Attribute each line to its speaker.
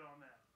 Speaker 1: still on that.